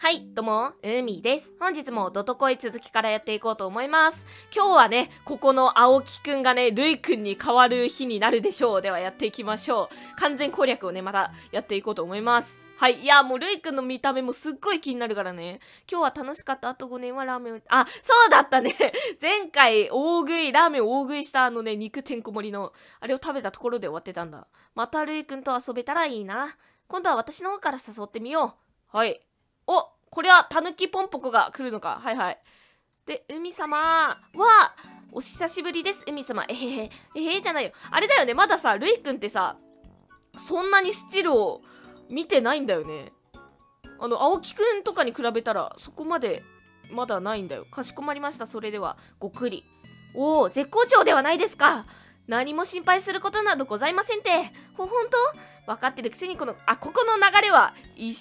はい、どうも、うみです。本日もドトコイ続きからやっていこうと思います。今日はね、ここの青木くんがね、るいくんに変わる日になるでしょう。ではやっていきましょう。完全攻略をね、またやっていこうと思います。はい。いや、もうるいくんの見た目もすっごい気になるからね。今日は楽しかった。あと5年はラーメンを、あ、そうだったね。前回、大食い、ラーメンを大食いしたあのね、肉てんこ盛りの、あれを食べたところで終わってたんだ。またるいくんと遊べたらいいな。今度は私の方から誘ってみよう。はい。おこれはたぬきぽんぽこが来るのか。はいはい。で、海様は、お久しぶりです、海様。えへへ、えへへじゃないよ。あれだよね、まださ、るいくんってさ、そんなにスチルを見てないんだよね。あの、青木くんとかに比べたら、そこまでまだないんだよ。かしこまりました。それでは、ごくり。おお、絶好調ではないですか。何も心配することなどございませんって。ほ、ほんと？分かってるくせにこの、あ、ここの流れは一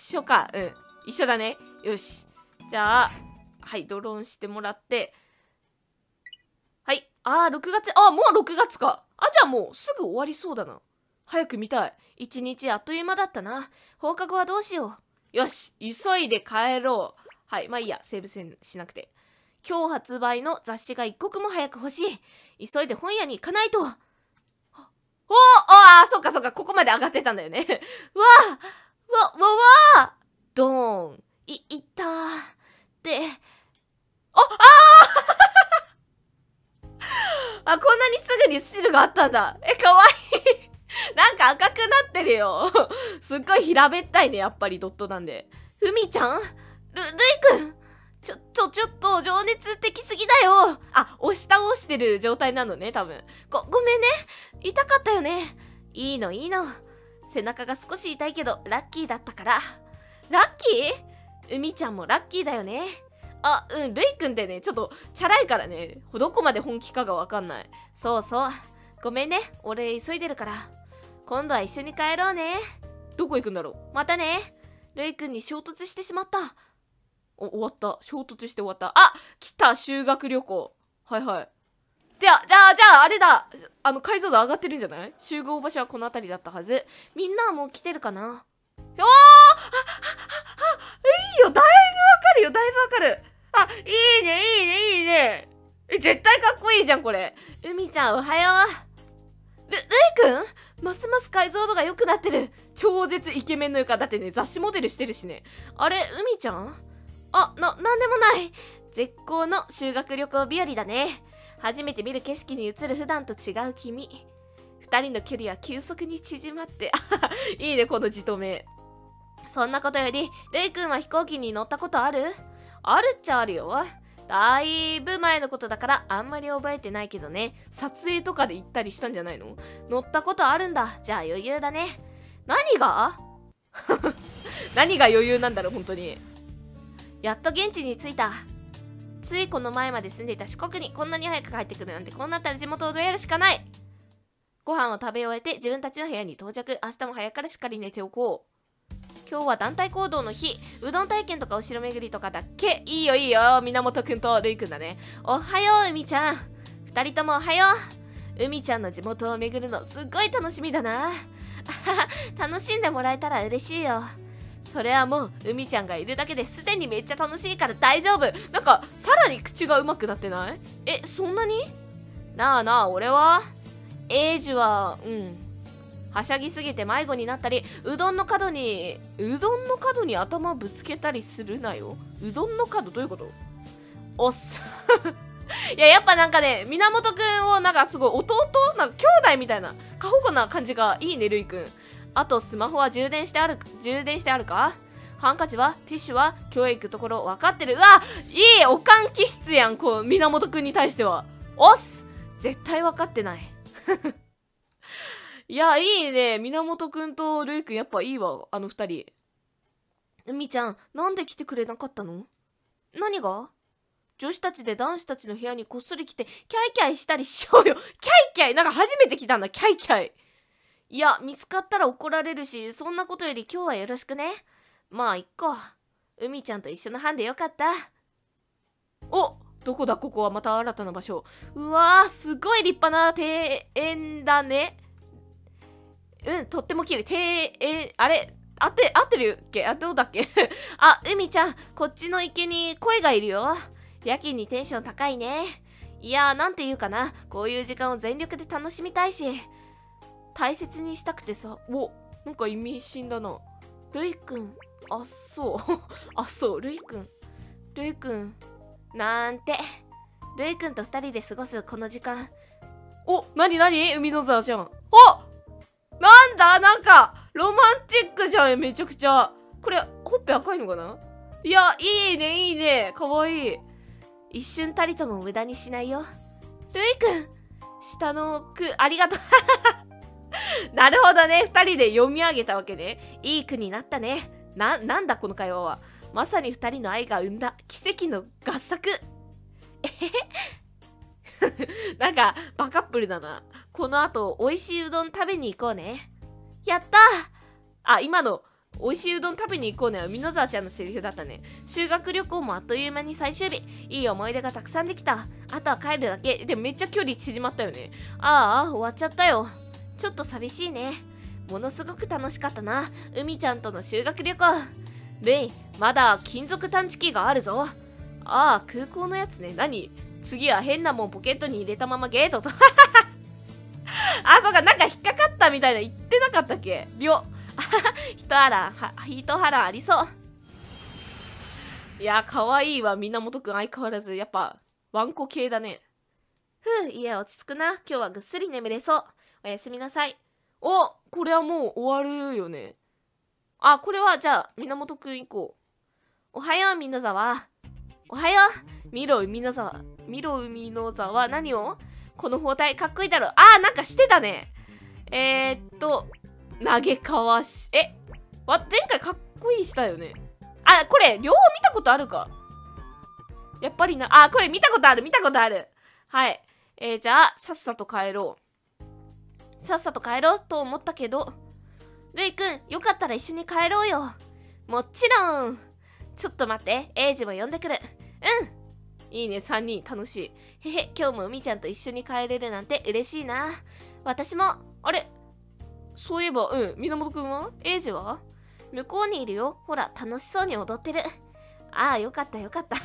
緒か。うん。一緒だね。よし。じゃあ、はい、ドローンしてもらって。はい。あー、6月、あ、もう6月か。あ、じゃあもうすぐ終わりそうだな。早く見たい。一日あっという間だったな。放課後はどうしよう。よし、急いで帰ろう。はい、まあいいや、セーブ戦しなくて。今日発売の雑誌が一刻も早く欲しい。急いで本屋に行かないと。おああ、そっかそっか、ここまで上がってたんだよね。うわわ、わ、わドーン。い、いったで、あ、ああこんなにすぐにスチルがあったんだ。え、かわいい。なんか赤くなってるよ。すっごい平べったいね、やっぱりドットなんで。ふみちゃん？る、るいくん？ちょ、ちょ、ちょっと情熱的すぎだよ。あ、押し倒してる状態なのね、多分。ご、ごめんね。痛かったよね。いいの、いいの。背中が少し痛いけど、ラッキーだったから。ラッキー？海ちゃんもラッキーだよね。あ、うん、るいくんってね、ちょっと、チャラいからね、どこまで本気かがわかんない。そうそう。ごめんね、俺急いでるから。今度は一緒に帰ろうね。どこ行くんだろう？またね。るいくんに衝突してしまった。お、終わった。衝突して終わった。あ来た修学旅行。はいはい。じゃあ、じゃあ、じゃあ、あれだ。あの、解像度上がってるんじゃない？集合場所はこの辺りだったはず。みんなはもう来てるかな？おーあああいいよだいぶわかるよだいぶわかるあ、いいね、いいね、いいね。え、絶対かっこいいじゃん、これ。海ちゃん、おはよう。る、るいくん？ますます解像度が良くなってる。超絶イケメンの床。だってね、雑誌モデルしてるしね。あれ、海ちゃん？あ、な、なんでもない。絶好の修学旅行日和だね。初めて見る景色に映る普段と違う君。二人の距離は急速に縮まって、いいね、このじとめ。そんなことより、レイ君は飛行機に乗ったことある？あるっちゃあるよ。だいぶ前のことだからあんまり覚えてないけどね。撮影とかで行ったりしたんじゃないの？乗ったことあるんだ。じゃあ余裕だね。何が？何が余裕なんだろう、本当に。やっと現地に着いた。ついこの前まで住んでいた四国にこんなに早く帰ってくるなんてこうなったら地元をどうやるしかないご飯を食べ終えて自分たちの部屋に到着明日も早からしっかり寝ておこう今日は団体行動の日。うどん体験とかお城巡りとかだっけ？いいよいいよ。源くんとるいくんだね。おはよう海ちゃん。二人ともおはよう。海ちゃんの地元を巡るのすっごい楽しみだな。楽しんでもらえたら嬉しいよ。それはもう海ちゃんがいるだけですでにめっちゃ楽しいから大丈夫。なんかさらに口が上手くなってない？えそんなに？なあなあ俺はエイジは？うん。はしゃぎすぎて迷子になったりうどんの角にうどんの角に頭ぶつけたりするなよ。うどんの角どういうこと？おっす いややっぱなんかね源くんをなんかすごい弟？なんか兄弟みたいな過保護な感じがいいねるいくん。あとスマホは充電してある充電してあるか？ハンカチはティッシュは教育ところ分かってる。うわいいおかん気質やんこう源くんに対しては。おっす。絶対分かってない。いやいいね源くんとるいくんやっぱいいわあの二人みちゃんなんで来てくれなかったの？何が？女子たちで男子たちの部屋にこっそり来てキャイキャイしたりしようよキャイキャイなんか初めて来たんだキャイキャイいや、見つかったら怒られるし、そんなことより今日はよろしくね。まあ、いっか。海ちゃんと一緒の班でよかった。おどこだ？ここはまた新たな場所。うわー、すごい立派な庭園だね。うん、とっても綺麗。庭園、あれ合って合ってるっけ？あどうだっけ？あ海ちゃんこっちの池に声がいるよ。やけにテンション高いね。いやーなんていうかな。こういう時間を全力で楽しみたいし。大切にしたくてさ。おなんか意味深だな。るいくんあそう。あそう。るいくん。るいくんなんて。るいくんと2人で過ごすこの時間。おなになに？海の座じゃん。あなんだなんかロマンチックじゃんめちゃくちゃ。これほっぺ赤いのかな？いやいいねいいね。かわいい。一瞬たりとも無駄にしないよ。るいくん下の句ありがとう。なるほどね。2人で読み上げたわけね。いい句になったね。ななんだこの会話は。まさに2人の愛が生んだ。奇跡の合作。えへへなんかバカップルだな。この後美味しいうどん食べに行こうね。やった。あ今の美味しいうどん食べに行こうね。は美濃沢ちゃんのセリフだったね。修学旅行もあっという間に最終日。いい思い出がたくさんできた。あとは帰るだけ。でめっちゃ距離縮まったよね。ああ終わっちゃったよ。ちょっと寂しいね。ものすごく楽しかったな。海ちゃんとの修学旅行。レイまだ金属探知機があるぞ。ああ空港のやつね。何？次は変なもんポケットに入れたままゲートと。あそうかなんか引っかかったみたいな言ってなかったっけ？りょ一波乱一波乱ありそう。いや可愛いわ。源くん相変わらずやっぱワンコ系だね。ふう家落ち着くな。今日はぐっすり眠れそう。おやすみなさい。おこれはもう終わるよね。あこれはじゃあ源くん行こう。おはようみのざわ。おはよう。見ろ海の沢見ろ海の沢何を？この包帯かっこいいだろ。あーなんかしてたね。えー、っと投げかわしえわ前回かっこいいしたよね。あこれ両方見たことあるか。やっぱりなあこれ見たことある見たことある。はい。えー、じゃあさっさと帰ろう。さっさと帰ろうと思ったけどるいくんよかったら一緒に帰ろうよ。もちろん。ちょっと待ってエイジも呼んでくる。うん。いいね3人。楽しい。へへ今日も海ちゃんと一緒に帰れるなんて嬉しいな。私も。あれそういえばうん源くんは？エイジは？向こうにいるよ。ほら楽しそうに踊ってる。ああよかったよかった。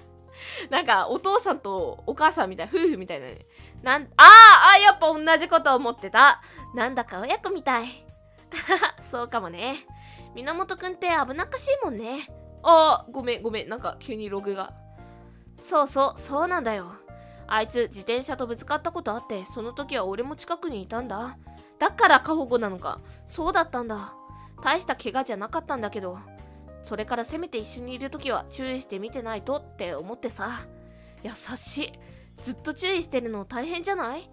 なんかお父さんとお母さんみたい夫婦みたいなね。なんああやっぱ同じこと思ってた。なんだか親子みたい。そうかもね。源くんって危なっかしいもんね。ああごめんごめん。なんか急にログが。そうそうそうなんだよ。あいつ自転車とぶつかったことあってその時は俺も近くにいたんだ。だから過保護なのか。そうだったんだ。大した怪我じゃなかったんだけど。それからせめて一緒にいる時は注意して見てないとって思ってさ。優しい。ずっと注意してるの大変じゃない？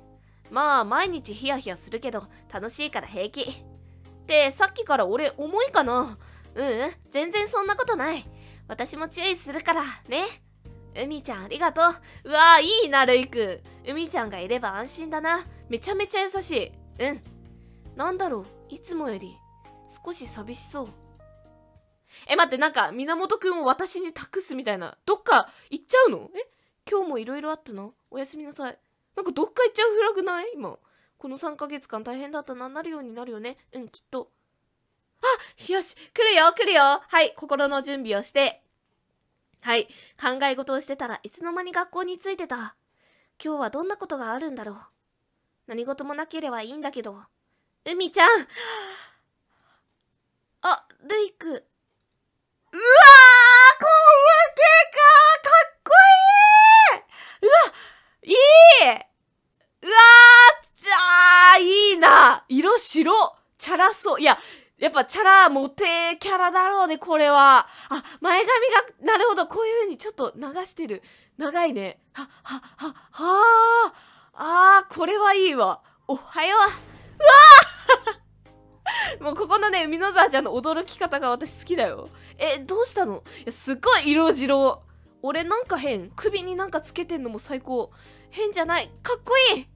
まあ毎日ヒヤヒヤするけど楽しいから平気。ってさっきから俺重いかな？ううん。全然そんなことない。私も注意するからね。海ちゃんありがとう。うわーいいなるいくん海ちゃんがいれば安心だな。めちゃめちゃ優しい。うん。なんだろう。いつもより。少し寂しそう。え待ってなんか源くんを私に託すみたいな。どっか行っちゃうの？え？今日もいろいろあったの？おやすみなさい。なんかどっか行っちゃうフラグない？今。この3ヶ月間大変だったな。なるようになるよね。うんきっと。あよし。来るよ来るよ。はい心の準備をして。はい。考え事をしてたらいつの間に学校に着いてた。今日はどんなことがあるんだろう。何事もなければいいんだけど。海ちゃん。あレイク。うわーこうけかかっこいい。うわいい。うわーあーいいな。色白。チャラそう。いややっぱチャラモテキャラだろうねこれは。あ前髪がなるほどこういう風にちょっと流してる。長いね。ははははあーこれはいいわ。おはよう。うわー。もうここのね海野沢ちゃんの驚き方が私好きだよ。えどうしたの？いやすっごい色白。俺なんか変。首になんかつけてんのも最高。変じゃない。かっこいい。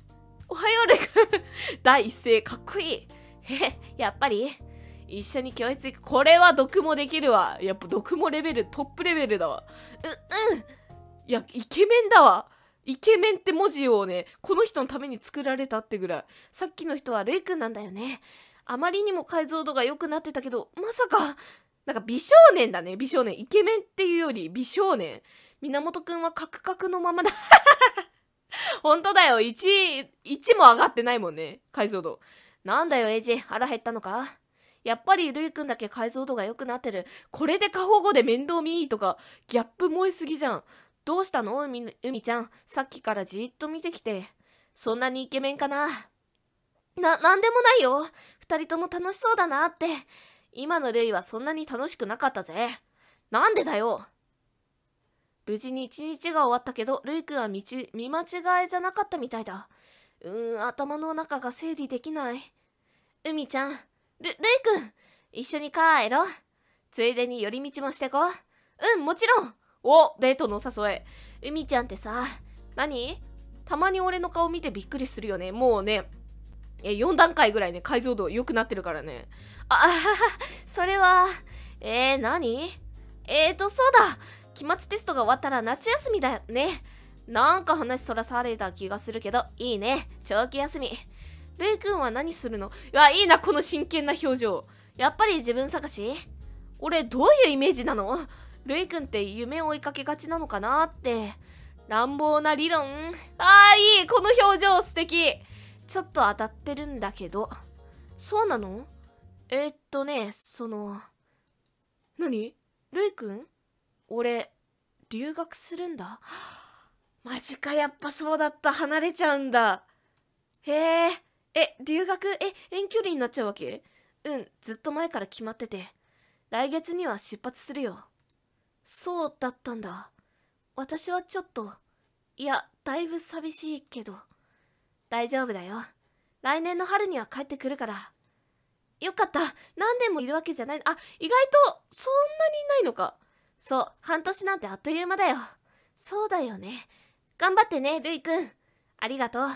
おはようレク 第一声かっこいい。えやっぱり？一緒に教室行くこれは読もできるわ。やっぱ読もレベルトップレベルだわ。ううん。いやイケメンだわ。イケメンって文字をねこの人のために作られたってぐらい。さっきの人はレイ君なんだよね。あまりにも解像度が良くなってたけどまさかなんか美少年だね。美少年。イケメンっていうより美少年。源くんはカクカクのままだ。本当だよ。1 1も上がってないもんね。解像度。なんだよエイジ。腹減ったのか？やっぱりルイくんだけ解像度が良くなってる。これで過保護で面倒見いいとかギャップ燃えすぎじゃん。どうしたの？海海ちゃん。さっきからじっと見てきて。そんなにイケメンかな？な、なんでもないよ。二人とも楽しそうだなって。今のルイはそんなに楽しくなかったぜ。なんでだよ。無事に一日が終わったけど、ルイ君は見見間違いじゃなかったみたいだ。うーん、頭の中が整理できない。海ちゃん、ル、ルイ君、一緒に帰ろ。ついでに寄り道もしてこう。ん、もちろん。お、デートのお誘い。海ちゃんってさ、何？たまに俺の顔見てびっくりするよね。もうね、え、4段階ぐらいね、解像度良くなってるからね。あ、あはは、それは、えー、何？えーと、そうだ期末テストが終わったら夏休みだよね。なんか話そらされた気がするけど、いいね。長期休み。レイ君は何するの？いや、いいな、この真剣な表情。やっぱり自分探し？俺、どういうイメージなの？ルイ君って夢を追いかけがちなのかなって。乱暴な理論。ああ、いい。この表情素敵。ちょっと当たってるんだけど。そうなの？えー、っとね、その。何？ルイ君？俺留学するんだ？マジかやっぱそうだった。離れちゃうんだ。へええ留学？え遠距離になっちゃうわけ？うんずっと前から決まってて。来月には出発するよ。そうだったんだ。私はちょっといやだいぶ寂しいけど。大丈夫だよ。来年の春には帰ってくるから。よかった。何年もいるわけじゃない。あ意外とそんなにいないのか。そう、半年なんてあっという間だよ。そうだよね。頑張ってね、るいくん。ありがとう。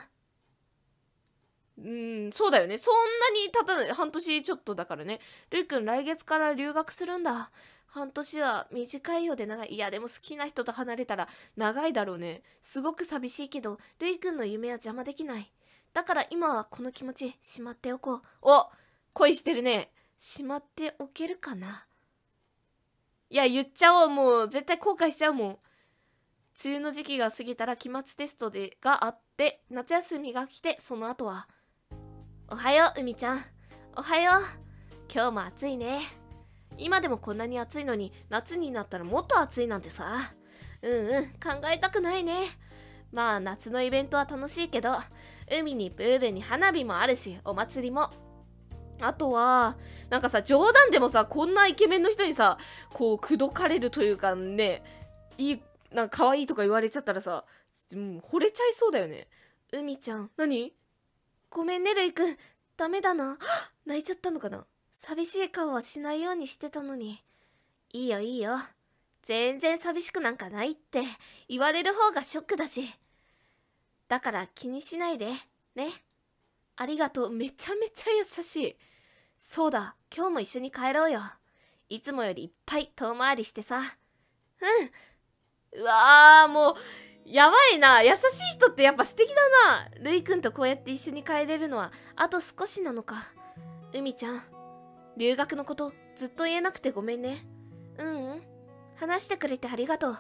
うん、そうだよね。そんなに経たない。半年ちょっとだからね。るいくん来月から留学するんだ。半年は短いようで長い。いや、でも好きな人と離れたら長いだろうね。すごく寂しいけど、るいくんの夢は邪魔できない。だから今はこの気持ちしまっておこう。お恋してるね。しまっておけるかないや、言っちゃおう。もう、絶対後悔しちゃうもん。梅雨の時期が過ぎたら期末テストでがあって、夏休みが来て、その後は。おはよう、海ちゃん。おはよう。今日も暑いね。今でもこんなに暑いのに、夏になったらもっと暑いなんてさ。うんうん、考えたくないね。まあ、夏のイベントは楽しいけど、海にプールに花火もあるし、お祭りも。あとは、なんかさ、冗談でもさ、こんなイケメンの人にさ、こう、口説かれるというかね、いい、なんか可愛いとか言われちゃったらさ、うん、惚れちゃいそうだよね。海ちゃん、何？ごめんね、るいくん。ダメだな。泣いちゃったのかな寂しい顔はしないようにしてたのに。いいよ、いいよ。全然寂しくなんかないって言われる方がショックだし。だから気にしないで、ね。ありがとう。めちゃめちゃ優しい。そうだ、今日も一緒に帰ろうよ。いつもよりいっぱい遠回りしてさ。うん。うわー、もう、やばいな。優しい人ってやっぱ素敵だな。るいくんとこうやって一緒に帰れるのは、あと少しなのか。海ちゃん、留学のことずっと言えなくてごめんね。ううん。話してくれてありがとう。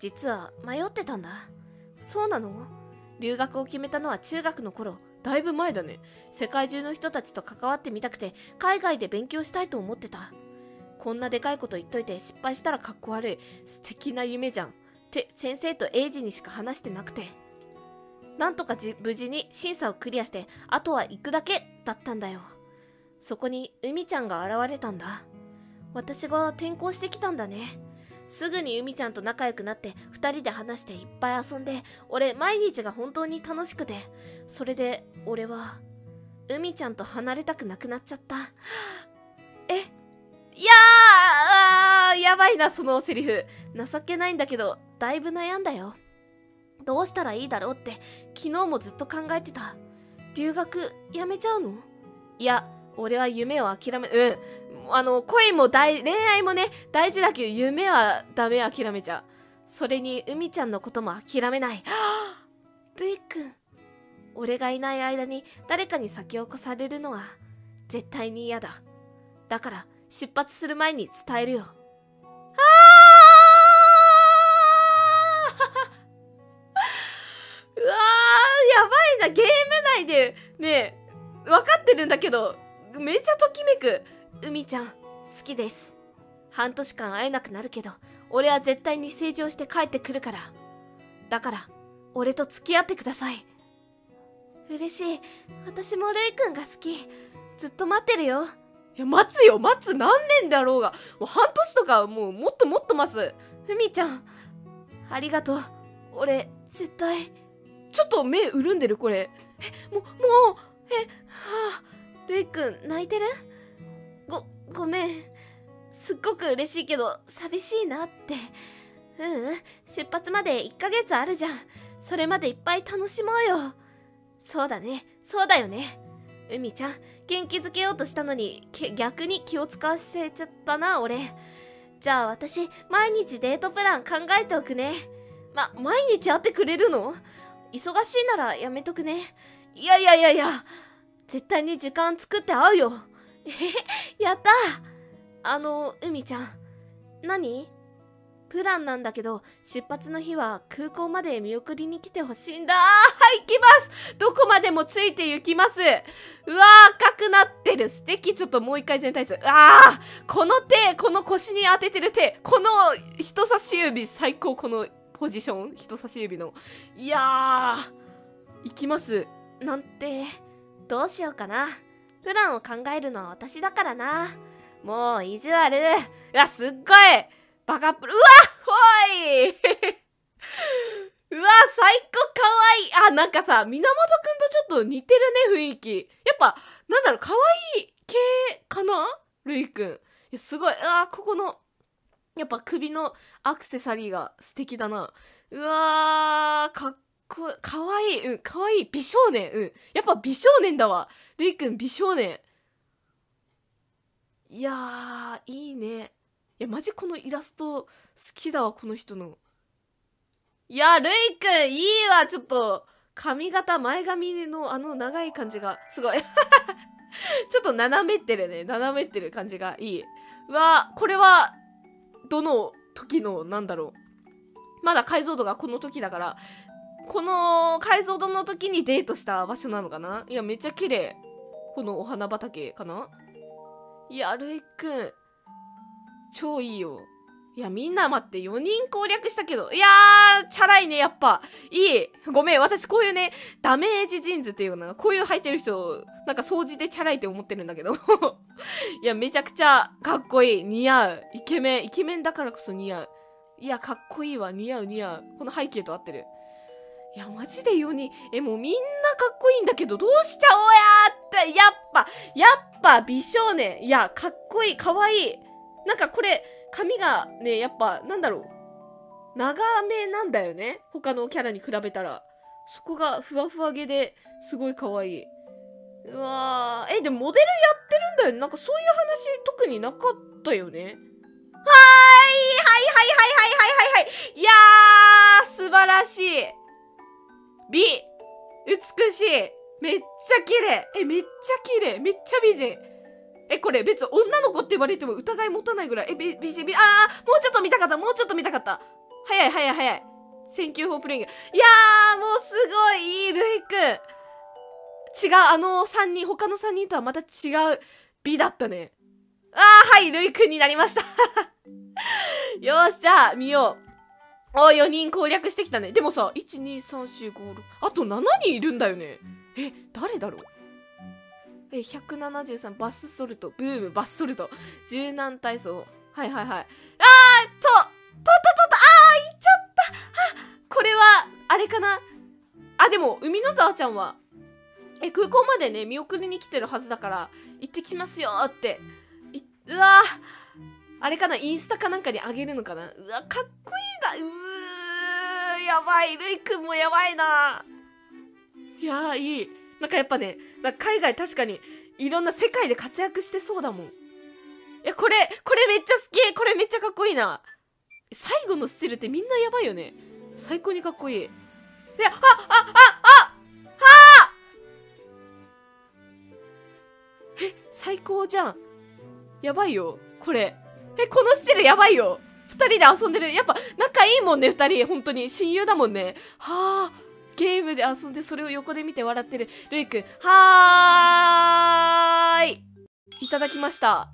実は迷ってたんだ。そうなの？留学を決めたのは中学の頃。だいぶ前だね世界中の人たちと関わってみたくて海外で勉強したいと思ってたこんなでかいこと言っといて失敗したらかっこ悪い素敵な夢じゃんて先生とエイジにしか話してなくて。なんとか無事に審査をクリアしてあとは行くだけだったんだよ。そこに海ちゃんが現れたんだ。私が転校してきたんだね。すぐに海ちゃんと仲良くなって2人で話していっぱい遊んで俺毎日が本当に楽しくて。それで俺は海ちゃんと離れたくなくなっちゃった。えいやーやばいなそのセリフ。情けないんだけどだいぶ悩んだよ。どうしたらいいだろうって昨日もずっと考えてた。留学やめちゃうの？いや俺は夢を諦めうん。あの恋も大恋愛もね大事だけど夢はダメ諦めちゃう。それに海ちゃんのことも諦めない。ルイくん俺がいない間に誰かに先を越されるのは絶対に嫌だ。だから出発する前に伝えるよ。なゲーム内でね分かってるんだけどめちゃときめく。海ちゃん好きです。半年間会えなくなるけど俺は絶対に成長して帰ってくるから。だから俺と付き合ってください。嬉しい。私もレイくんが好き。ずっと待ってるよ。いや待つよ。待つ何年だろうが。もう半年とかもうもっともっと待つ。ふみちゃんありがとう。俺絶対ちょっと目潤んでるこれ。えももうえはあ。レイくん泣いてる？ごごめん。すっごく嬉しいけど寂しいなって。ううん。出発まで1ヶ月あるじゃん。それまでいっぱい楽しもうよ。そうだね。そうだよね。海ちゃん元気づけようとしたのに逆に気を使わせちゃったな俺。じゃあ私毎日デートプラン考えておくね。ま毎日会ってくれるの？忙しいならやめとくね。いやいやいやいや絶対に時間作って会うよ。え やった。あの海ちゃん。何？プランなんだけど出発の日は空港まで見送りに来てほしいんだ。はい行きます。どこまでもついて行きます。うわー赤くなってる。素敵。ちょっともう一回全体図あーこの手この腰に当ててる手この人差し指最高。このポジション人差し指の。いやー行きます。なんて。どうしようかな。プランを考えるのは私だからな。もう意地悪。うわすっごい。バカプルうわほい。うわ最高。かわいい。あなんかさ源くんとちょっと似てるね雰囲気。やっぱなんだろうかわいい系かな？るいくん。いやすごい。あここのやっぱ首のアクセサリーが素敵だな。うわーかっこいい。かわいい。うんかわいい美少年。うん。やっぱ美少年だわ。るいくん美少年。いやーいいね。いやマジこのイラスト好きだわこの人の。いやるいくんいいわ。ちょっと髪型前髪のあの長い感じがすごい。ちょっと斜めってるね。斜めってる感じがいい。うわーこれはどの時のなんだろう。まだ解像度がこの時だからこの解像度の時にデートした場所なのかな？いやめっちゃ綺麗。このお花畑かな？いやるいくん超いいよ。いやみんな待って4人攻略したけど。いやーチャラいねやっぱ。いい。ごめん私こういうねダメージジーンズっていうのがこういう履いてる人なんか掃除でチャラいって思ってるんだけど。いやめちゃくちゃかっこいい。似合う。イケメンイケメンだからこそ似合う。いやかっこいいわ。似合う似合う。この背景と合ってる。いやマジで4人。えもうみんなかっこいいんだけどどうしちゃおうやって。やっぱやっぱ美少年。いやかっこいいかわいい。なんかこれ髪がねやっぱなんだろう。長めなんだよね。他のキャラに比べたら。そこがふわふわ毛ですごい可愛い。うわー。えでもモデルやってるんだよね。なんかそういう話特になかったよね。はーい。はいはいはいはいはいはいはい。いやー素晴らしい。美。美しい。めっちゃ綺麗。えめっちゃ綺麗。めっちゃ美人。えこれ別に女の子って言われても疑い持たないぐらい？え美人美あーもうちょっと見たかったもうちょっと見たかった。早い早い早い。 Thank you for playing。いやーもうすごいいいルイくん違うあの3人他の3人とはまた違う美だったね。あーはいルイくんになりました。よしじゃあ見よう。あ4人攻略してきたね。でもさ12345 6あと7人いるんだよね。え誰だろう？え173バスソルト。ブームバスソルト。柔軟体操。はいはいはい。あーとととととあー行っちゃった。あこれはあれかな？あでも海の沢ちゃんはえ空港までね見送りに来てるはずだから行ってきますよって。うわあれかな？インスタかなんかにあげるのかな？うわかっこいいな。うーやばい。ルイくんもやばいな。いやいい。なんかやっぱねなんか海外確かにいろんな世界で活躍してそうだもん。いやこれこれめっちゃ好き。これめっちゃかっこいいな。最後のスチルってみんなやばいよね。最高にかっこいい。であああああえ最高じゃん。やばいよこれ。えこのスチルやばいよ。2人で遊んでる。やっぱ仲いいもんね2人。本当に親友だもんね。はあ。ゲームで遊んでそれを横で見て笑ってる。るいくんはーい。いただきました。